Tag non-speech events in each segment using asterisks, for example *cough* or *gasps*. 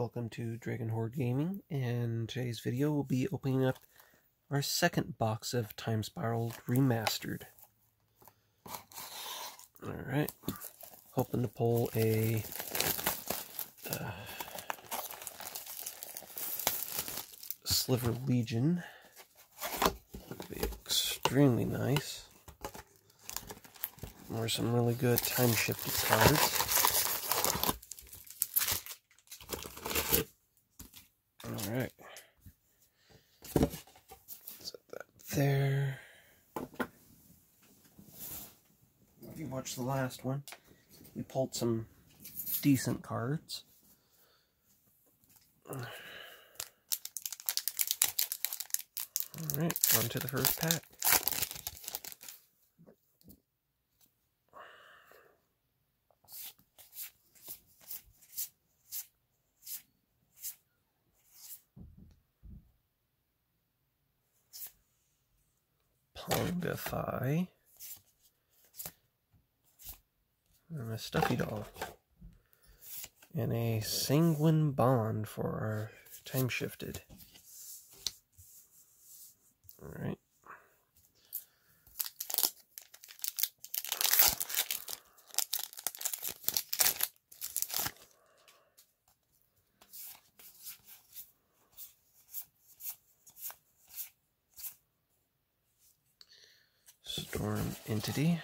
welcome to Dragon Horde Gaming, and today's video will be opening up our second box of Time Spiral Remastered. Alright, hoping to pull a uh, Sliver Legion. Be extremely nice. Or some really good time-shifted cards. Alright. Set that there. The last one, we pulled some decent cards. Alright, on to the first pack. Pongify. And a stuffy doll. And a sanguine bond for our time shifted. Alright. Storm Entity.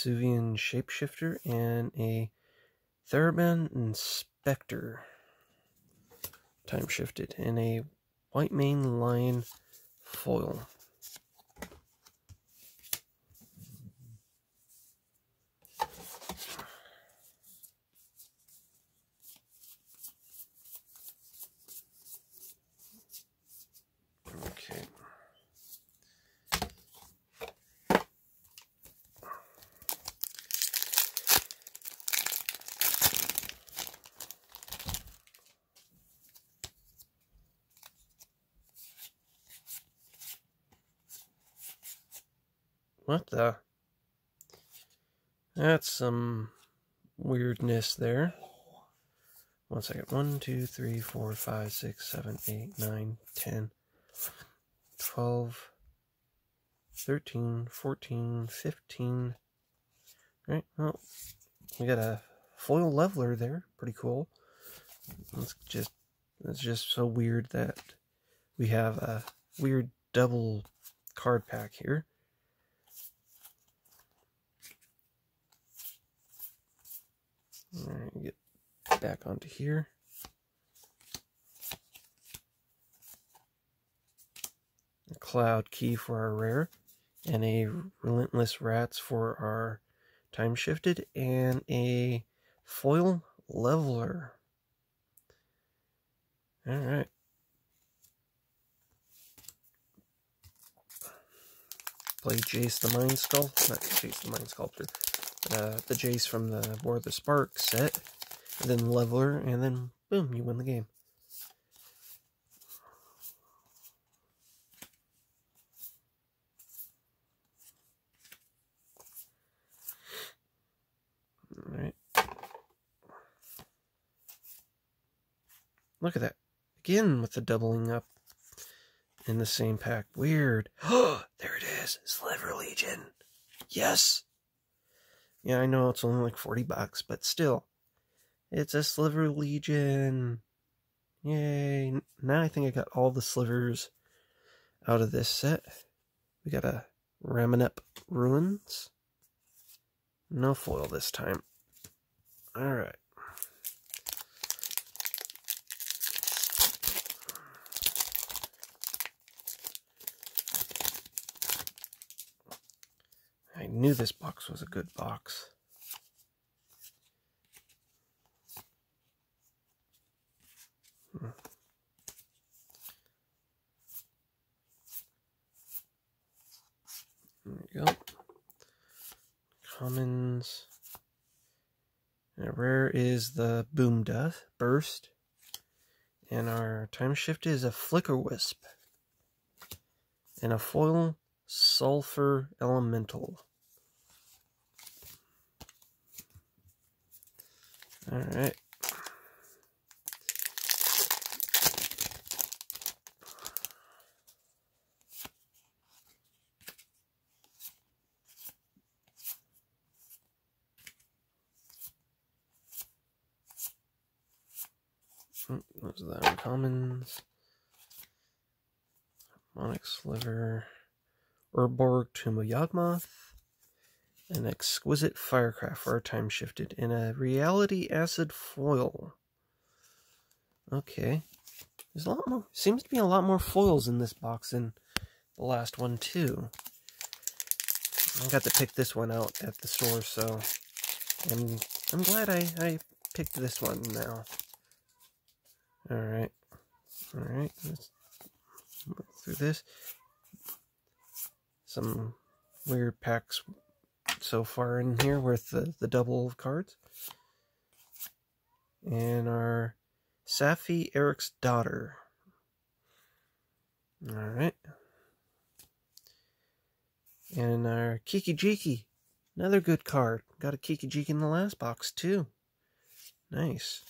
Vesuvan Shapeshifter and a Thraben Inspector. Time shifted and a White Mane Lion foil. Okay. What the? That's some weirdness there. One second. One, two, three, four, five, six, seven, eight, nine, ten, twelve, thirteen, fourteen, fifteen. Right. Well, we got a foil leveler there. Pretty cool. It's just, it's just so weird that we have a weird double card pack here. Get back onto here. A cloud key for our rare, and a relentless rats for our time shifted, and a foil leveler. Alright. Play Jace the Mind Skull, not Jace the Mind Sculptor the Jace from the War of the Spark set, and then Leveler, and then boom, you win the game. Alright. Look at that. Again with the doubling up in the same pack. Weird. *gasps* There it is. Sliver Legion. Yes. Yeah, I know it's only like 40 bucks, but still. It's a Sliver Legion. Yay. Now I think I got all the slivers out of this set. We got a Ramunap Ruins. No foil this time. Alright. I knew this box was a good box. Hmm. There we go. Commons. And rare is the Boom Dust Burst. And our time shift is a Flicker Wisp. And a foil Sulfur Elemental. Alright. Mm, those are the uncommons. Harmonic Sliver. Urborg Tomb of Yawgmoth. An exquisite firecraft for our time shifted. in a reality acid foil. Okay. There's a lot more seems to be a lot more foils in this box than the last one too. I got to pick this one out at the store, so and I'm glad I, I picked this one now. Alright. Alright, let's look through this. Some weird packs so far in here with the, the double of cards. And our Saffi Eriksdottir. Alright. And our Kiki-Jiki. Another good card. Got a Kiki-Jiki in the last box, too. Nice.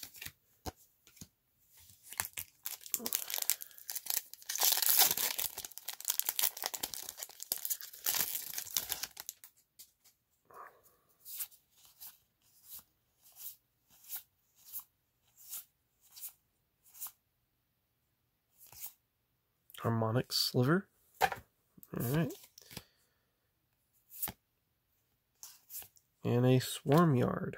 Harmonic Sliver. Alright. And a Swarm Yard.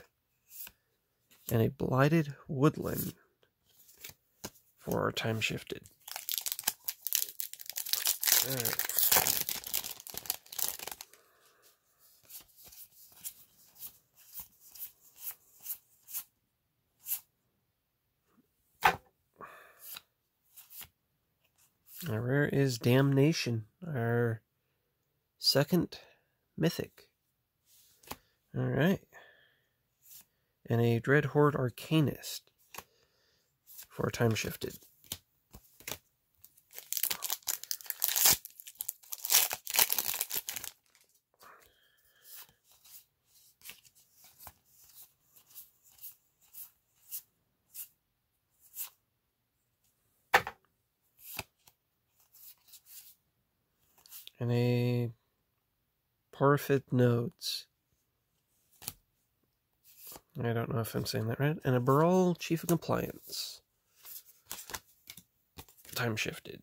And a Blighted Woodland for our time shifted. Alright. Our rare is Damnation, our second mythic. Alright. And a Dread Horde Arcanist for time shifted. And a Parfit. I don't know if I'm saying that right. And a Baral Chief of Compliance. Time shifted.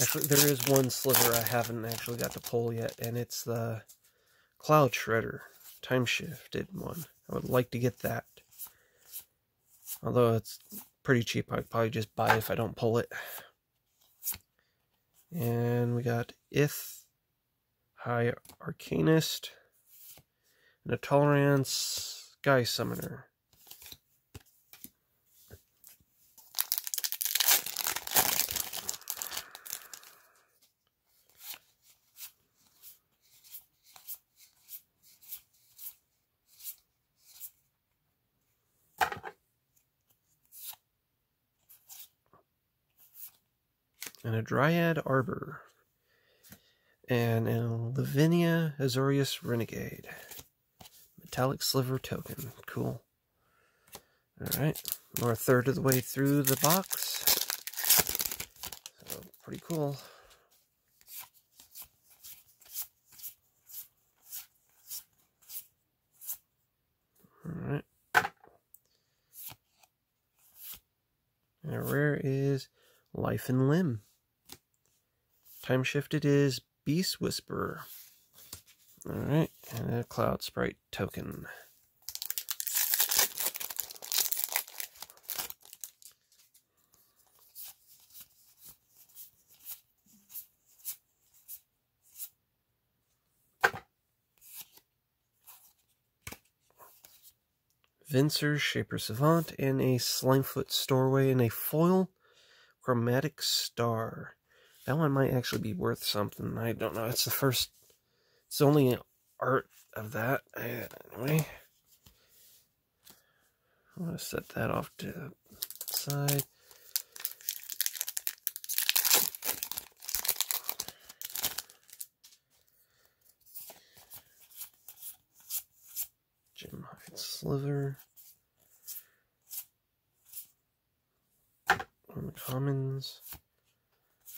Actually, there is one sliver I haven't actually got to pull yet, and it's the Cloud Shredder time shifted one. I would like to get that. Although it's pretty cheap, I'd probably just buy if I don't pull it. And we got Ith, High Arcanist, and a Tolerance Sky Summoner. And a Dryad Arbor, and a Lavinia Azorius Renegade. Metallic Sliver token. Cool. Alright, we're a third of the way through the box. So, pretty cool. Alright. And rare is Life and Limb. Time shifted is Beast Whisperer. Alright, and a Cloud Sprite token. Venser Shaper Savant, and a Slimefoot Stowaway, and a foil Chromatic Star. That one might actually be worth something. I don't know. It's the first. It's the only art of that. Anyway, I'm going to set that off to the side. Gemhide Sliver. On the commons.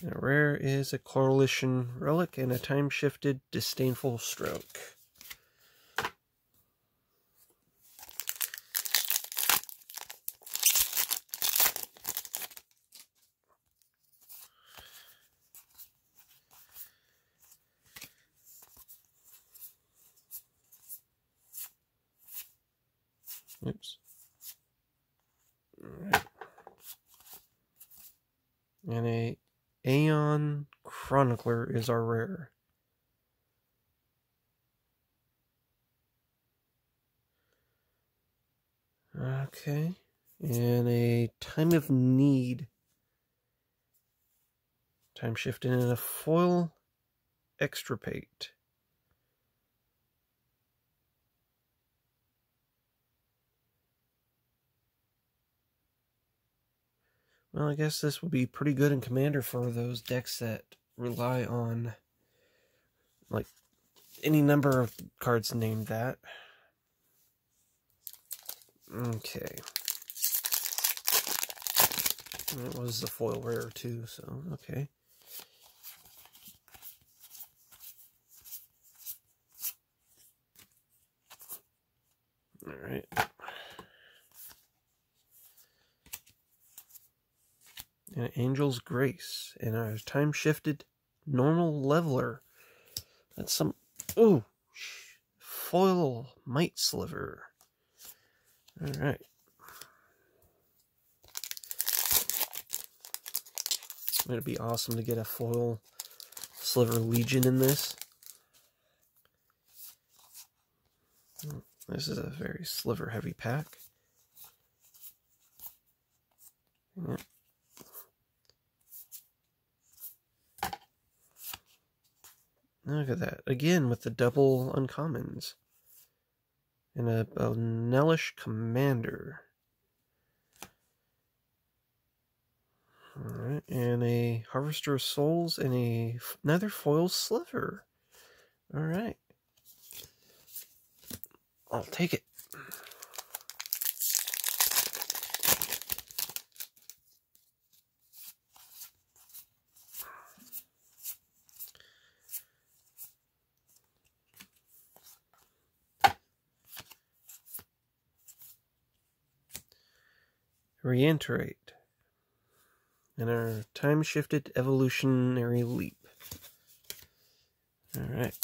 And a rare is a coalition relic and a time shifted disdainful stroke. Oops. All right. And a Aeon Chronicler is our rare. Okay. And a Time of Need. Time shifting in a foil extirpate. Well, I guess this would be pretty good in Commander for those decks that rely on, like, any number of cards named that. Okay. It was the foil rare too, so okay. All and Angel's Grace, and a time shifted normal leveler. That's some. Ooh! Foil Might Sliver. Alright. It'd be awesome to get a foil Sliver Legion in this. This is a very sliver heavy pack. Look at that. Again with the double uncommons. And a, a Nellish Commander. Alright, and a Harvester of Souls and a another foil sliver. Alright. I'll take it. Reiterate in our time shifted evolutionary leap. All right.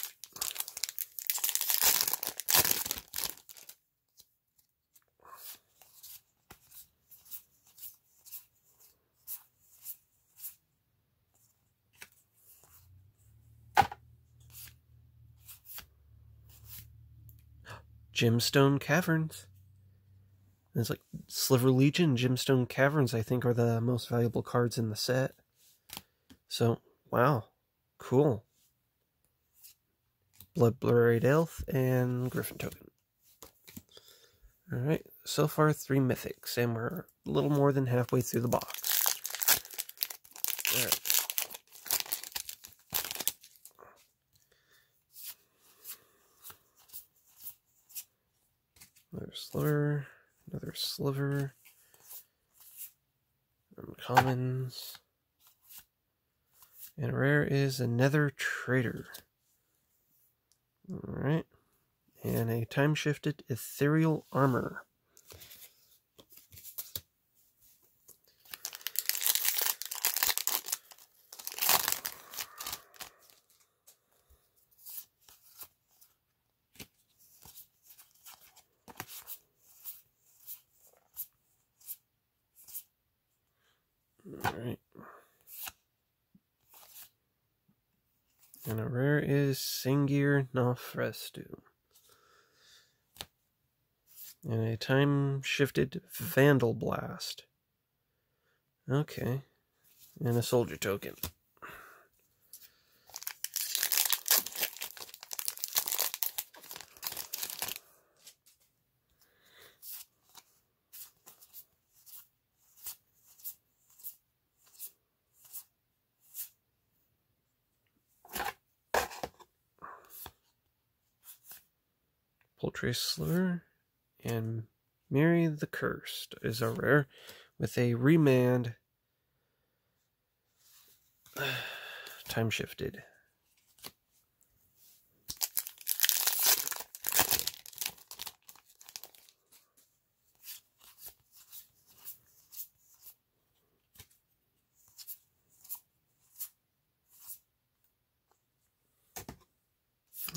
Gemstone Caverns. It's like Sliver Legion, Gemstone Caverns, I think, are the most valuable cards in the set. So, wow. Cool. Bloodbraid Elf and Griffin Token. Alright, so far three mythics, and we're a little more than halfway through the box. Alright. Another sliver. Another sliver. commons, And rare is another trader. Alright. And a time shifted ethereal armor. Alright. And a rare is Sengir Nosferatu. And a time shifted Vandal Blast. Okay. And a soldier token. Trace And Mary the Cursed is a rare with a remand *sighs* time shifted.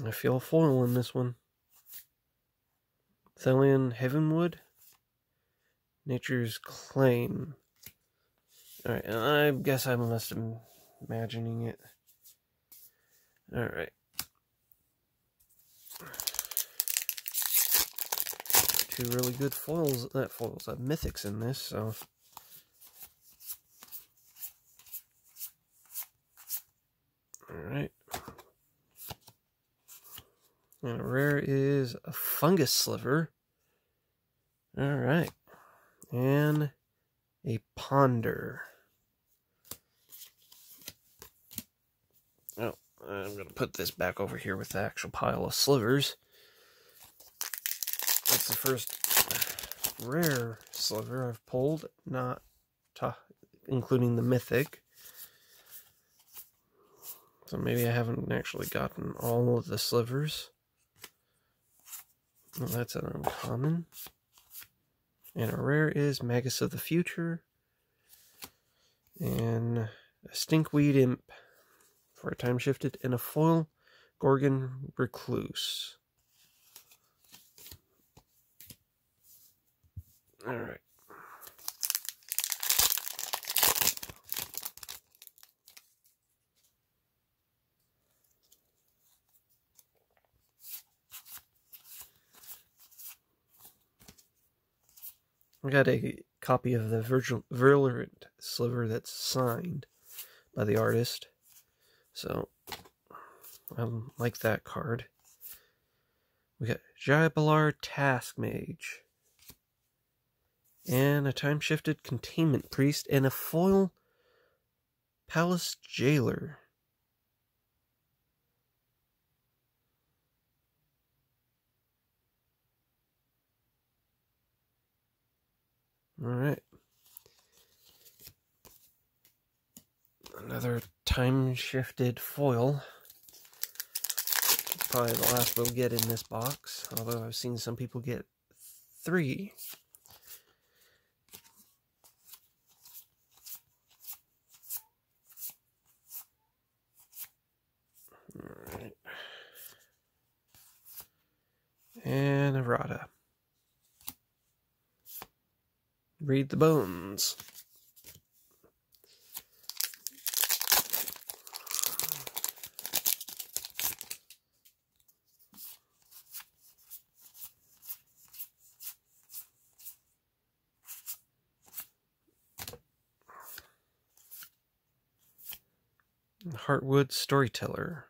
I feel foil in this one. Thelian Heavenwood. Nature's Claim. Alright, I guess I must have imagining it. Alright. Two really good foils, not foils, uh, mythics in this, so. Alright. And rare is a fungus sliver. Alright. And a ponder. Oh, I'm going to put this back over here with the actual pile of slivers. That's the first rare sliver I've pulled, not including the mythic. So maybe I haven't actually gotten all of the slivers. Well, that's an uncommon. And a rare is Magus of the Future. And a Stinkweed Imp for a time shifted, and a foil Gorgon Recluse. All I got a copy of the Virgil Virulent sliver that's signed by the artist. So, I like that card. We got Jaya Ballard Task Mage. And a time shifted containment priest and a foil palace jailer. All right. Another time shifted foil. Probably the last we'll get in this box, although I've seen some people get three. Alright. And Errata. Read the bones. Heartwood Storyteller.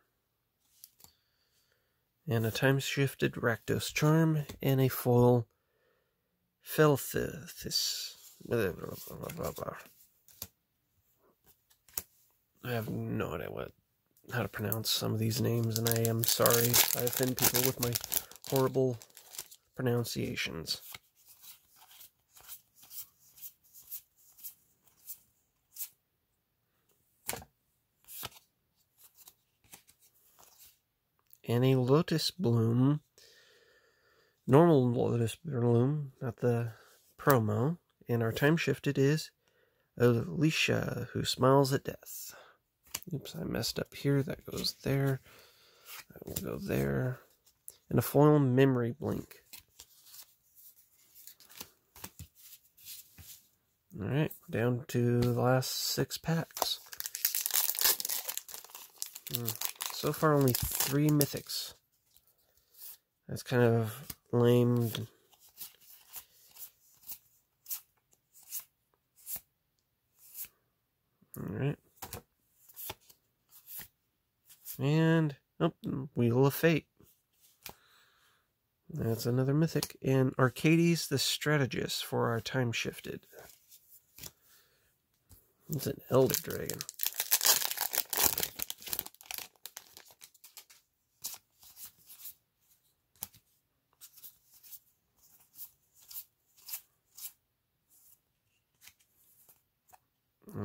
And a time shifted Rakdos Charm and a foil Felthis. Blah, blah, blah, I have no idea what how to pronounce some of these names, and I am sorry I offend people with my horrible pronunciations. and a lotus bloom. Normal lotus bloom, not the promo. And our time shifted is Alesha, who smiles at death. Oops, I messed up here. That goes there. That will go there. And a foil memory blink. Alright, down to the last six packs. Hmm. So far, only three mythics. That's kind of lame. Alright. And, oh, Wheel of Fate. That's another mythic. And Arcades the Strategist for our time shifted. It's an Elder Dragon.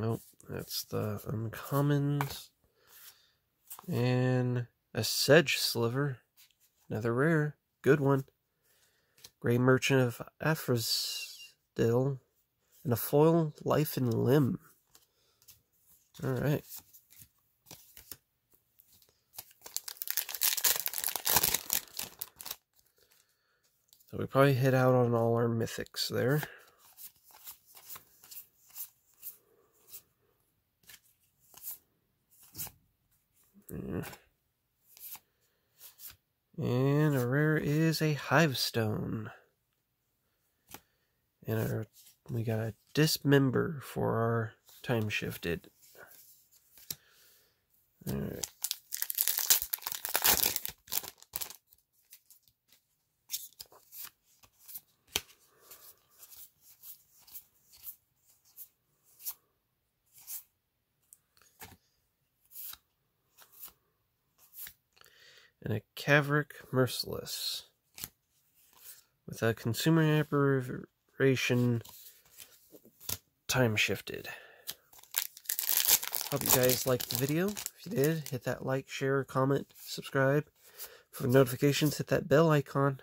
Nope, that's the uncommons. And a sedge sliver. Another rare. Good one. Gray Merchant of Aphrodite. And a foil life and limb. Alright. So we probably hit out on all our mythics there. And a rare is a hive stone. And our, we got a dismember for our time shifted. Alright. And a Kaervek Merciless with a consumer aberration time shifted. Hope you guys liked the video. If you did, hit that like, share, comment, subscribe. For notifications, hit that bell icon.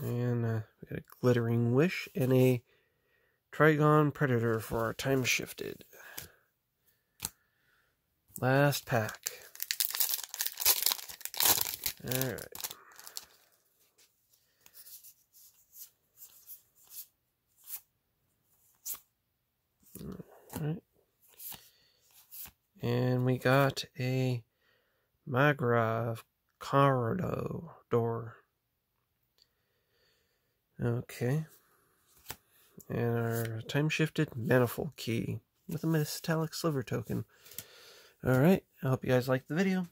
And uh, we got a Glittering Wish and a Trigon Predator for our time shifted. Last pack. Alright. Alright. And we got a Magrav Corridor door. Okay. And our time shifted manifold key with a metallic sliver token. Alright, I hope you guys liked the video.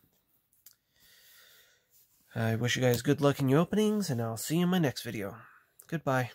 I wish you guys good luck in your openings, and I'll see you in my next video. Goodbye.